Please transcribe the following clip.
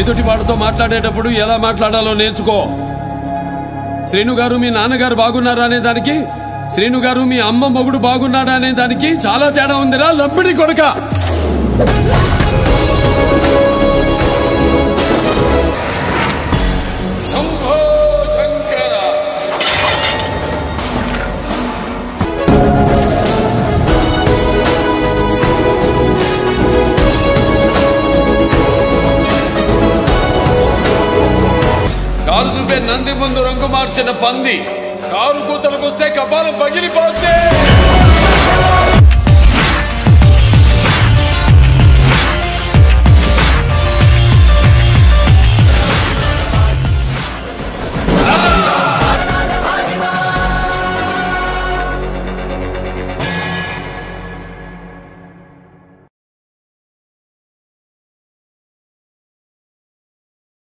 ఎదుటి వాడితో మాట్లాడేటప్పుడు ఎలా మాట్లాడాలో నేర్చుకో. శ్రీను గారు మీ నాన్నగారు బాగున్నారా అనే దానికి శ్రీను గారు మీ అమ్మ మొగుడు బాగున్నాడా అనే దానికి చాలా తేడా ఉందిరా లంపిడి కొడక. కారు చూపే నంది ముందు రంగు మార్చిన పంది. కారు కూతలకొస్తే కపాలం పగిలిపోతే.